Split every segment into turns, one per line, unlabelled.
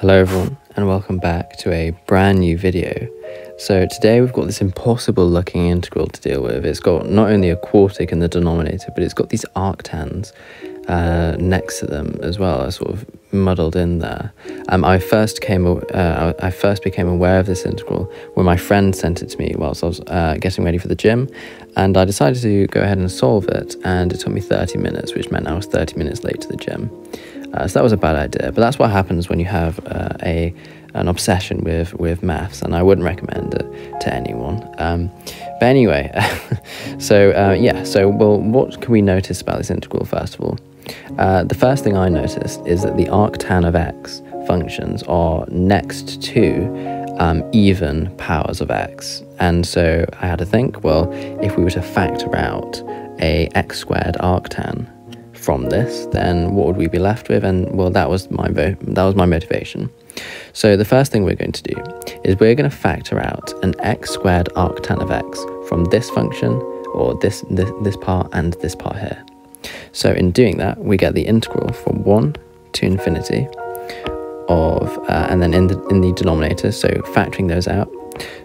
Hello everyone and welcome back to a brand new video. So today we've got this impossible looking integral to deal with. It's got not only a quartic in the denominator but it's got these arctans uh, next to them as well, sort of muddled in there. Um, I first came uh, I first became aware of this integral when my friend sent it to me whilst I was uh, getting ready for the gym and I decided to go ahead and solve it and it took me 30 minutes which meant I was 30 minutes late to the gym. Uh, so that was a bad idea, but that's what happens when you have uh, a an obsession with with maths, and I wouldn't recommend it to anyone. Um, but anyway, so uh, yeah, so well, what can we notice about this integral first of all? Uh, the first thing I noticed is that the arctan of x functions are next to um, even powers of x, and so I had to think, well, if we were to factor out a x squared arctan from this, then what would we be left with? And well, that was my that was my motivation. So the first thing we're going to do is we're going to factor out an x squared arctan of x from this function or this, this, this part and this part here. So in doing that, we get the integral from 1 to infinity of, uh, and then in the, in the denominator, so factoring those out,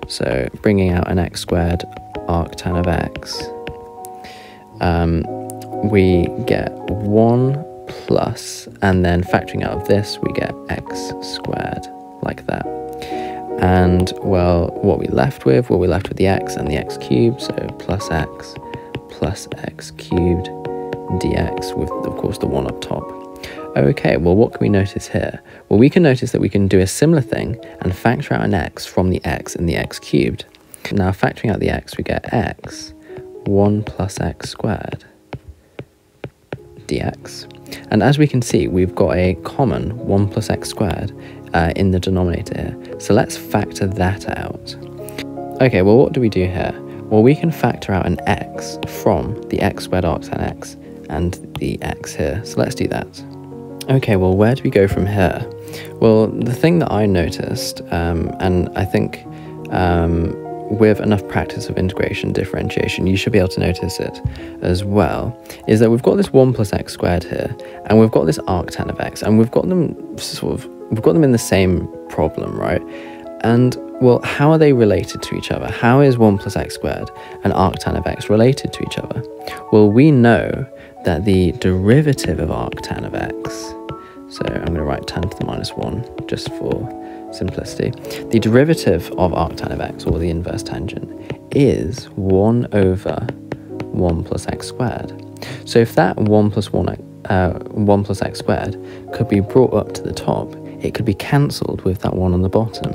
so bringing out an x squared arctan of x, um, we get 1 plus, and then factoring out of this, we get x squared, like that. And, well, what we left with? Well, we left with the x and the x cubed, so plus x plus x cubed dx, with, of course, the 1 up top. Okay, well, what can we notice here? Well, we can notice that we can do a similar thing and factor out an x from the x in the x cubed. Now, factoring out the x, we get x, 1 plus x squared dx. And as we can see, we've got a common 1 plus x squared uh, in the denominator here. So let's factor that out. Okay, well, what do we do here? Well, we can factor out an x from the x squared arctan x and the x here. So let's do that. Okay, well, where do we go from here? Well, the thing that I noticed, um, and I think um, with enough practice of integration differentiation, you should be able to notice it as well, is that we've got this 1 plus x squared here, and we've got this arctan of x, and we've got them sort of, we've got them in the same problem, right? And, well, how are they related to each other? How is 1 plus x squared and arctan of x related to each other? Well, we know that the derivative of arctan of x, so I'm going to write tan to the minus 1 just for simplicity, the derivative of arctan of x, or the inverse tangent, is 1 over 1 plus x squared. So if that 1 plus 1, uh, 1 plus x squared could be brought up to the top, it could be cancelled with that 1 on the bottom.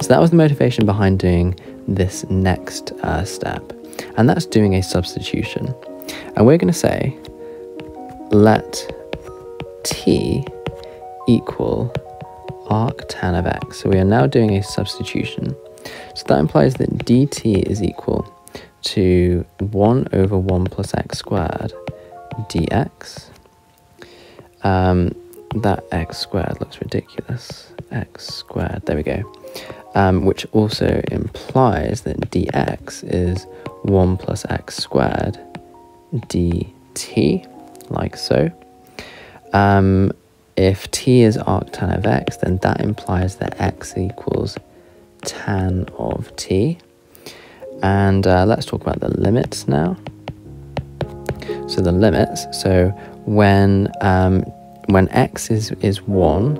So that was the motivation behind doing this next uh, step, and that's doing a substitution. And we're going to say, let t equal arctan of x. So we are now doing a substitution. So that implies that dt is equal to 1 over 1 plus x squared dx. Um, that x squared looks ridiculous. x squared, there we go. Um, which also implies that dx is 1 plus x squared dt, like so. Um, if t is arctan of x, then that implies that x equals tan of t. And uh, let's talk about the limits now. So the limits, so when um, when x is, is 1,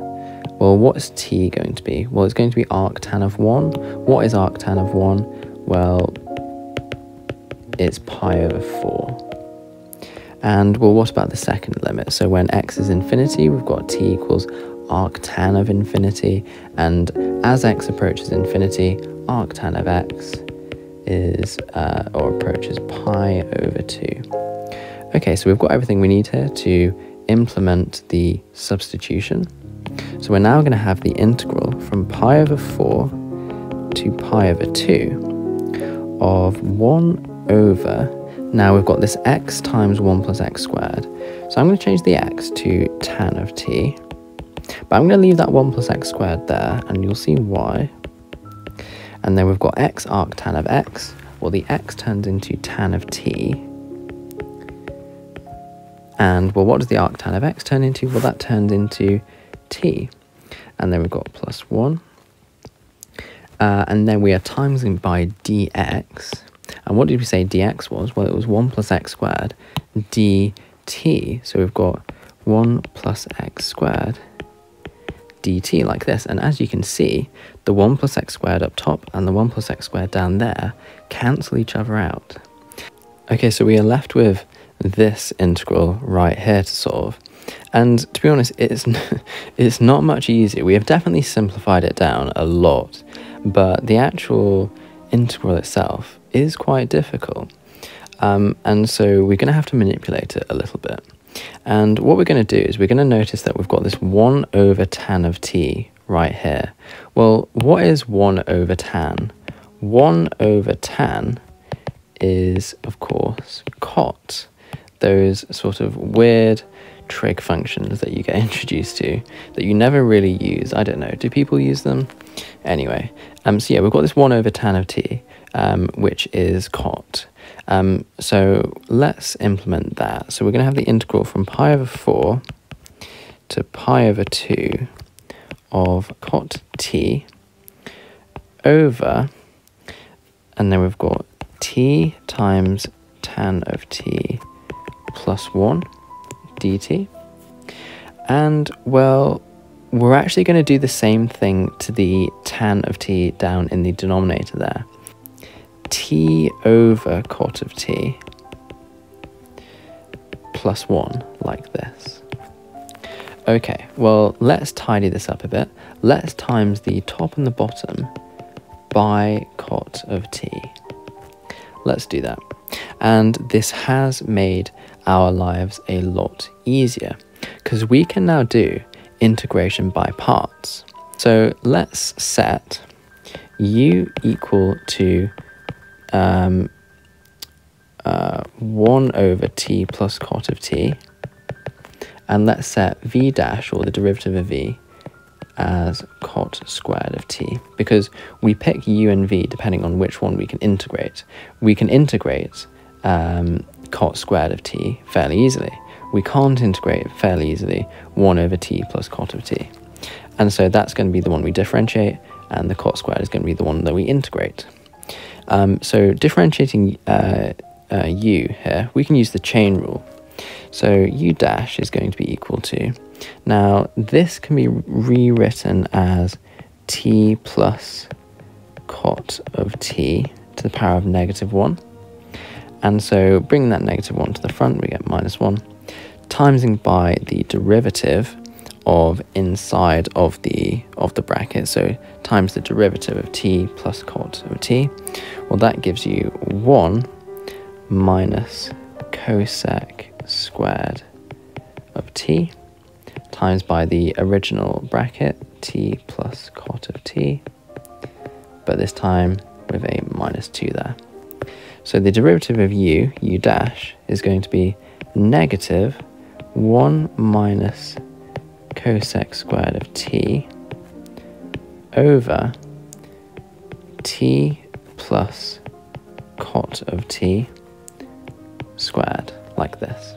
well, what is t going to be? Well, it's going to be arctan of 1. What is arctan of 1? Well, it's pi over 4. And well, what about the second limit? So when x is infinity, we've got t equals arctan of infinity. And as x approaches infinity, arctan of x is, uh, or approaches pi over 2. Okay, so we've got everything we need here to implement the substitution. So we're now going to have the integral from pi over 4 to pi over 2 of 1 over now we've got this x times 1 plus x squared. So I'm going to change the x to tan of t. But I'm going to leave that 1 plus x squared there, and you'll see why. And then we've got x arc tan of x. Well, the x turns into tan of t. And, well, what does the arc tan of x turn into? Well, that turns into t. and then we've got plus 1. Uh, and then we are timesing by dx. And what did we say dx was? Well, it was 1 plus x squared dt. So we've got 1 plus x squared dt like this. And as you can see, the 1 plus x squared up top and the 1 plus x squared down there cancel each other out. Okay, so we are left with this integral right here to solve. And to be honest, it's, it's not much easier. We have definitely simplified it down a lot, but the actual integral itself is quite difficult. Um, and so we're going to have to manipulate it a little bit. And what we're going to do is we're going to notice that we've got this 1 over tan of t right here. Well, what is 1 over tan? 1 over tan is, of course, cot. Those sort of weird trig functions that you get introduced to that you never really use. I don't know. Do people use them? Anyway, um, so yeah, we've got this 1 over tan of t, um, which is cot. Um, so let's implement that. So we're going to have the integral from pi over 4 to pi over 2 of cot t over, and then we've got t times tan of t plus 1 dt. And, well, we're actually going to do the same thing to the tan of t down in the denominator there t over cot of t plus 1, like this. Okay, well, let's tidy this up a bit. Let's times the top and the bottom by cot of t. Let's do that. And this has made our lives a lot easier because we can now do integration by parts. So let's set u equal to um, uh, 1 over t plus cot of t. And let's set v dash, or the derivative of v, as cot squared of t. Because we pick u and v depending on which one we can integrate. We can integrate um, cot squared of t fairly easily. We can't integrate fairly easily 1 over t plus cot of t. And so that's going to be the one we differentiate, and the cot squared is going to be the one that we integrate. Um, so differentiating uh, uh, u here, we can use the chain rule. So u dash is going to be equal to, now this can be rewritten as t plus cot of t to the power of negative 1. And so bringing that negative 1 to the front, we get minus 1, timesing by the derivative of inside of the of the bracket. So times the derivative of t plus cot of t. Well that gives you 1 minus cosec squared of t times by the original bracket t plus cot of t. But this time with a minus 2 there. So the derivative of u u dash is going to be negative 1 minus cosec squared of t over t plus cot of t squared, like this.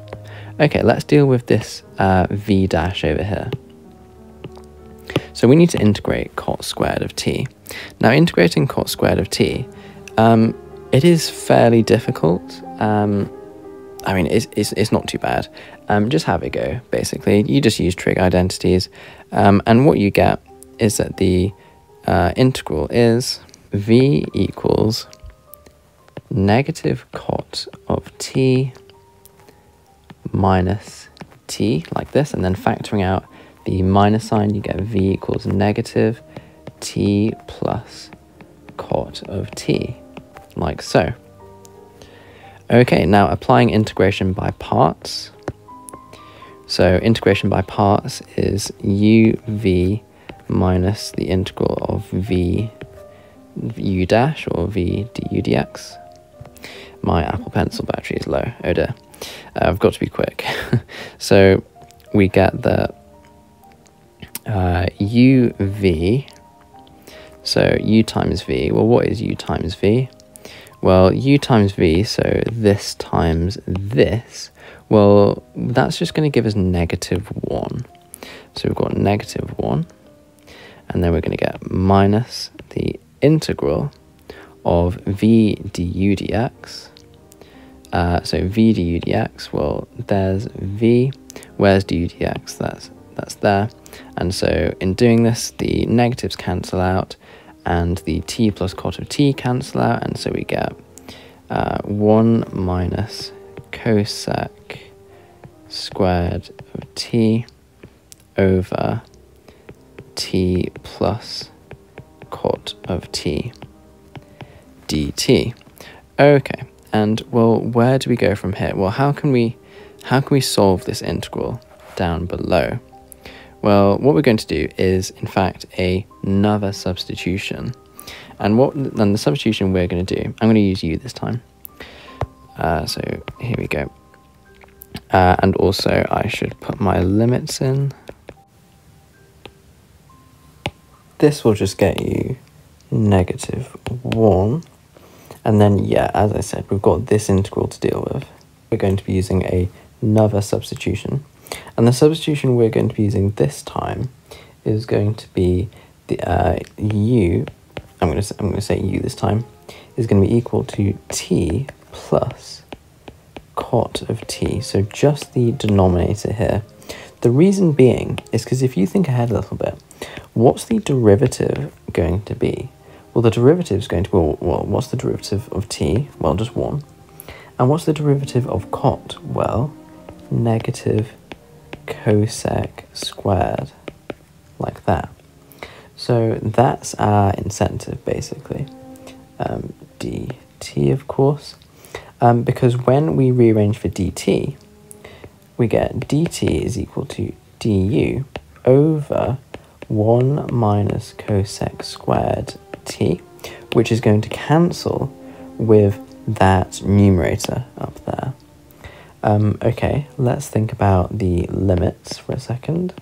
Okay, let's deal with this uh, v dash over here. So we need to integrate cot squared of t. Now integrating cot squared of t, um, it is fairly difficult. Um, I mean, it's, it's, it's not too bad. Um, just have it go, basically. You just use trig identities. Um, and what you get is that the uh, integral is v equals negative cot of t minus t, like this. And then factoring out the minus sign, you get v equals negative t plus cot of t, like so. Okay, now applying integration by parts. So integration by parts is uv minus the integral of v u dash or v du dx. My Apple Pencil battery is low. Oh dear. Uh, I've got to be quick. so we get that uh, uv, so u times v, well what is u times v? Well, u times v, so this times this, well, that's just going to give us negative 1. So we've got negative 1. and then we're going to get minus the integral of v du dx. Uh, so v du dx, well, there's v, where's du dx? That's, that's there. And so in doing this, the negatives cancel out, and the t plus cot of t cancel out, and so we get uh, 1 minus cosec squared of t over t plus cot of t dt. Okay, and well, where do we go from here? Well, how can we how can we solve this integral down below? Well, what we're going to do is, in fact, a, another substitution. And what then the substitution we're going to do, I'm going to use u this time. Uh, so here we go. Uh, and also I should put my limits in. This will just get you negative 1. And then, yeah, as I said, we've got this integral to deal with. We're going to be using a, another substitution. And the substitution we're going to be using this time is going to be the uh, u, I'm going to, I'm going to say u this time, is going to be equal to t plus cot of t, so just the denominator here. The reason being is because if you think ahead a little bit, what's the derivative going to be? Well, the derivative is going to be, well, what's the derivative of t? Well, just 1. And what's the derivative of cot? Well, negative cosec squared, like that. So that's our incentive, basically. Um, dt, of course. Um, because when we rearrange for dt, we get dt is equal to du over 1 minus cosec squared t, which is going to cancel with that numerator up there. Um, okay, let's think about the limits for a second.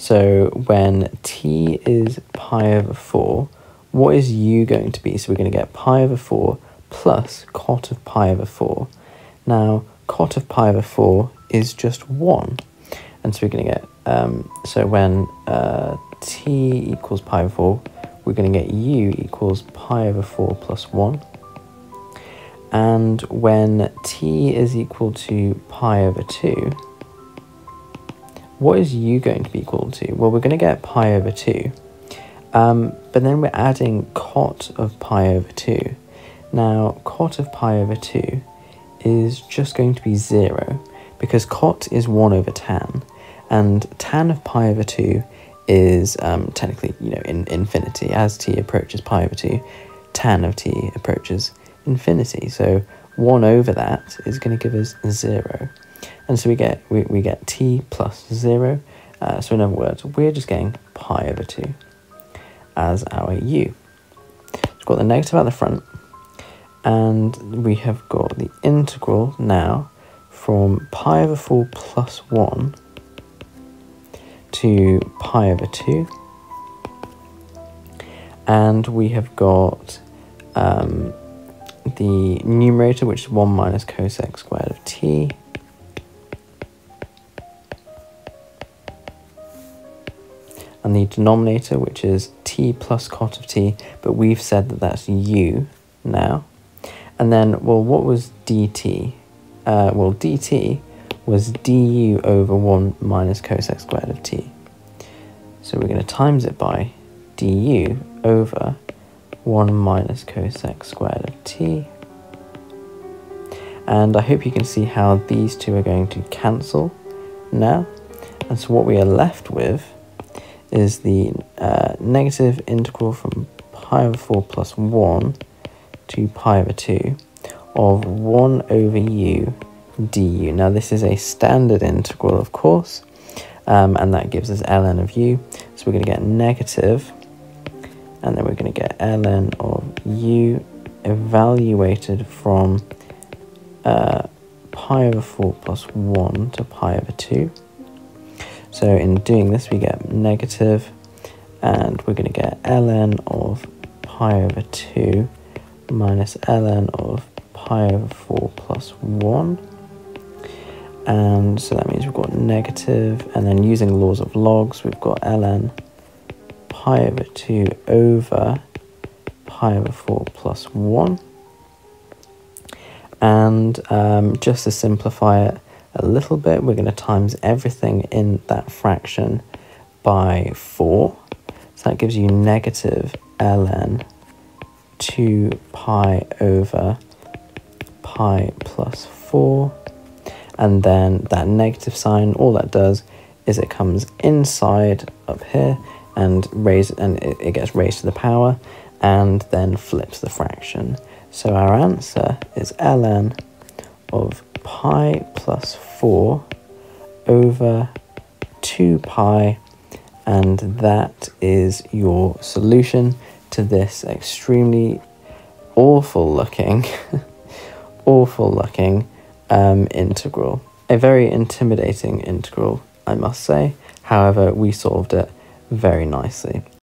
So when t is pi over 4, what is u going to be? So we're going to get pi over 4 plus cot of pi over 4. Now, cot of pi over 4 is just 1. And so we're going to get, um, so when uh, t equals pi over 4, we're going to get u equals pi over 4 plus 1. And when t is equal to pi over 2, what is u going to be equal to? Well, we're going to get pi over 2. Um, but then we're adding cot of pi over 2. Now, cot of pi over 2 is just going to be 0 because cot is 1 over tan and tan of pi over 2 is um, technically, you know, in infinity. As t approaches pi over 2, tan of t approaches infinity. So 1 over that is going to give us 0. And so we get, we, we get t plus 0. Uh, so in other words, we're just getting pi over 2 as our u. We've got the negative at the front, and we have got the integral now from pi over 4 plus 1 to pi over 2 and we have got um, the numerator which is 1 minus cosec squared of t the denominator which is t plus cot of t but we've said that that's u now and then, well, what was dt? Uh, well, dt was du over 1 minus cosec squared of t. So we're going to times it by du over 1 minus cosec squared of t. And I hope you can see how these two are going to cancel now. And so what we are left with is the uh, negative integral from pi over 4 plus 1 to pi over 2 of 1 over u du. Now this is a standard integral, of course, um, and that gives us ln of u. So we're going to get negative, and then we're going to get ln of u evaluated from uh, pi over 4 plus 1 to pi over 2. So in doing this, we get negative, and we're going to get ln of pi over 2 minus ln of pi over 4 plus 1. And so that means we've got negative, and then using laws of logs, we've got ln pi over 2 over pi over 4 plus 1. And um, just to simplify it a little bit, we're going to times everything in that fraction by 4. So that gives you negative ln 2 pi over pi plus 4. And then that negative sign, all that does is it comes inside up here and raise and it, it gets raised to the power and then flips the fraction. So our answer is ln of pi plus 4 over 2 pi and that is your solution to this extremely awful looking awful looking um, integral. A very intimidating integral I must say. However we solved it very nicely